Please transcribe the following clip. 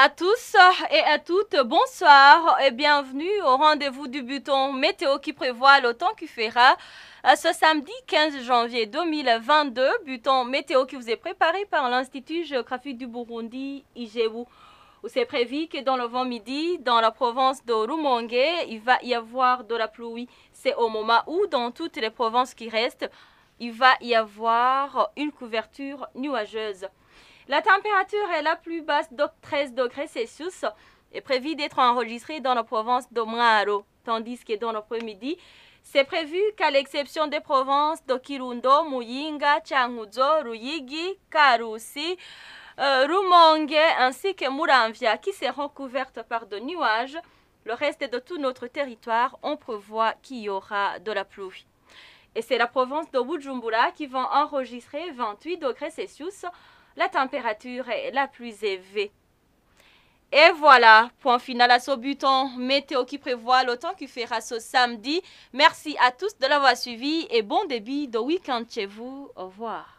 à tous et à toutes, bonsoir et bienvenue au rendez-vous du buton météo qui prévoit le temps qui fera ce samedi 15 janvier 2022. Buton météo qui vous est préparé par l'Institut géographique du Burundi, IGEU. C'est prévu que dans le vent midi, dans la province de Rumongue, il va y avoir de la pluie. C'est au moment où, dans toutes les provinces qui restent, il va y avoir une couverture nuageuse. La température est la plus basse de 13 degrés Celsius est prévue d'être enregistrée dans la province de Mwaro, tandis que dans l'après-midi, c'est prévu qu'à l'exception des provinces de Kirundo, Muyinga, Changuzo, Ruyigi, Karusi, euh, ainsi que Muramvia qui seront couvertes par de nuages, le reste de tout notre territoire, on prévoit qu'il y aura de la pluie. Et c'est la province de Bujumbura qui va enregistrer 28 degrés Celsius la température est la plus élevée. Et voilà, point final à ce buton météo qui prévoit le temps qui fera ce samedi. Merci à tous de l'avoir suivi et bon début de week-end chez vous. Au revoir.